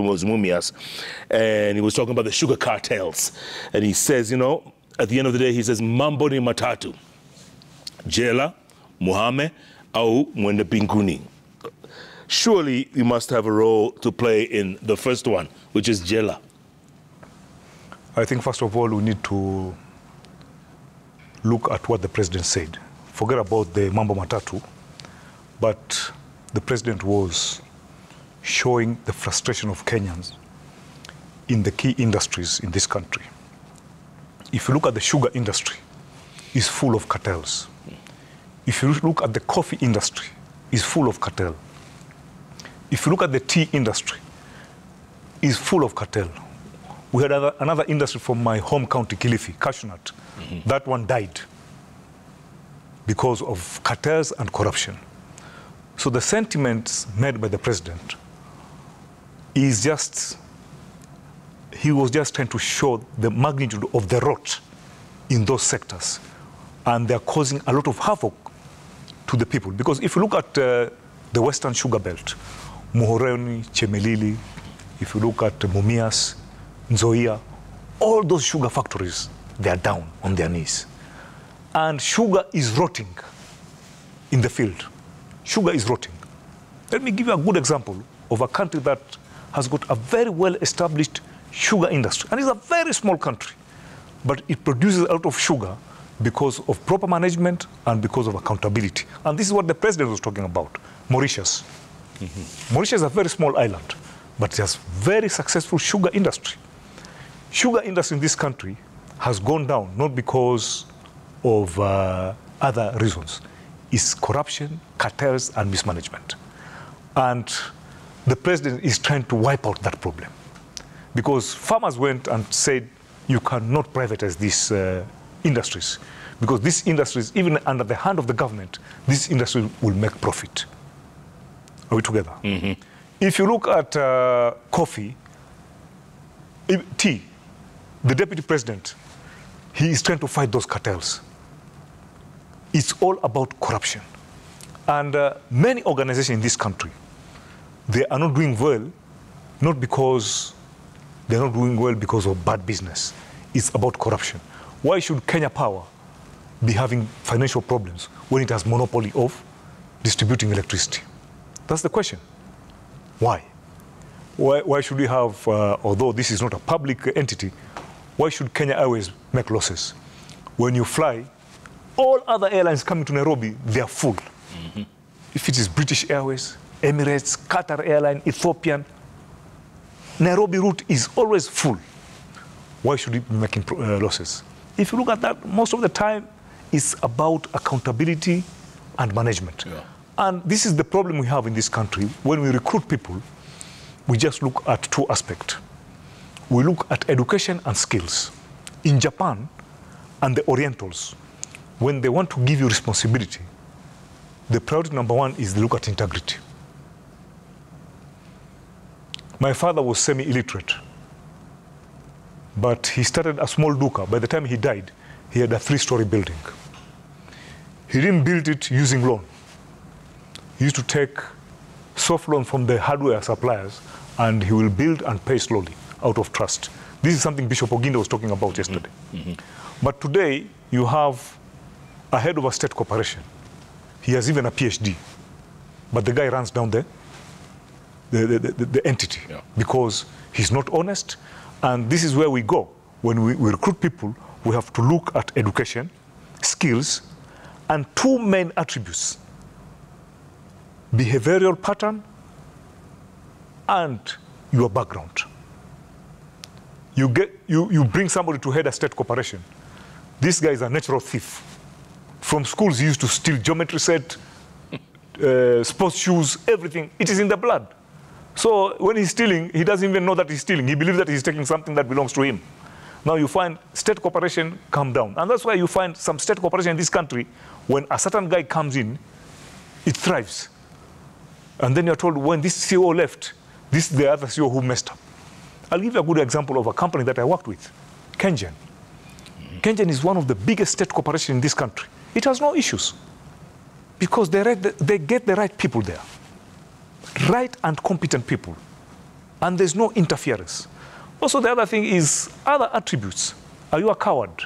was Mumias, and he was talking about the sugar cartels. And he says, you know, at the end of the day, he says, mambo ni matatu. Jela, Muhammad, au mwende binguni. Surely you must have a role to play in the first one, which is Jela. I think, first of all, we need to look at what the president said. Forget about the Mambo Matatu, but the president was showing the frustration of Kenyans in the key industries in this country. If you look at the sugar industry, it's full of cartels. If you look at the coffee industry, it's full of cartel. If you look at the tea industry, it's full of cartel. We had another, another industry from my home county, Kilifi, cashew nut. Mm-hmm. That one died because of cartels and corruption. So the sentiments made by the president is just, he was just trying to show the magnitude of the rot in those sectors. And they're causing a lot of havoc to the people. Because if you look at uh, the Western Sugar Belt, Muhoroni, Chemelili, if you look at Mumias, Nzoia, all those sugar factories, they are down on their knees. And sugar is rotting in the field. Sugar is rotting. Let me give you a good example of a country that has got a very well established sugar industry. And it's a very small country, but it produces a lot of sugar because of proper management and because of accountability. And this is what the president was talking about Mauritius. Mauritius is a very small island, but it has very successful sugar industry. Sugar industry in this country has gone down not because of uh, other reasons. It's corruption, cartels, and mismanagement. And the president is trying to wipe out that problem. Because farmers went and said, you cannot privatize these uh, industries. Because these industries, even under the hand of the government, these industries will make profit. Are we together? If you look at uh, coffee, tea, the deputy president, he is trying to fight those cartels. It's all about corruption. And uh, many organizations in this country, they are not doing well, not because they're not doing well because of bad business. It's about corruption. Why should Kenya Power be having financial problems when it has monopoly of distributing electricity? That's the question. Why? Why, why should we have, uh, although this is not a public entity, why should Kenya Airways make losses? When you fly, all other airlines coming to Nairobi, they are full. If it is British Airways, Emirates, Qatar Airline, Ethiopian, Nairobi route is always full. Why should we be making uh, losses? If you look at that, most of the time, it's about accountability and management. Yeah. And this is the problem we have in this country. When we recruit people, we just look at two aspects. We look at education and skills. In Japan and the Orientals, when they want to give you responsibility, the priority number one is they look at integrity. My father was semi illiterate, but he started a small duka. By the time he died, he had a three story building. He didn't build it using loan. He used to take soft loan from the hardware suppliers and he will build and pay slowly out of trust. This is something Bishop Oginda was talking about yesterday. Mm-hmm. But today, you have a head of a state corporation. He has even a PhD. But the guy runs down the, the, the, the, the entity Yeah. because he's not honest. And this is where we go. When we, we recruit people, we have to look at education, skills, and two main attributes behavioral pattern and your background. You, get, you, you bring somebody to head a state corporation. This guy is a natural thief. From schools, he used to steal geometry set, uh, sports shoes, everything. It is in the blood. So when he's stealing, he doesn't even know that he's stealing. He believes that he's taking something that belongs to him. Now you find state corporation come down. And that's why you find some state corporation in this country, when a certain guy comes in, it thrives. And then you're told when this CEO left, this is the other CEO who messed up. I'll give you a good example of a company that I worked with, Kengen. Kengen is one of the biggest state corporations in this country. It has no issues because they, they get the right people there, right and competent people. and there's no interference. Also, the other thing is other attributes. Are you a coward?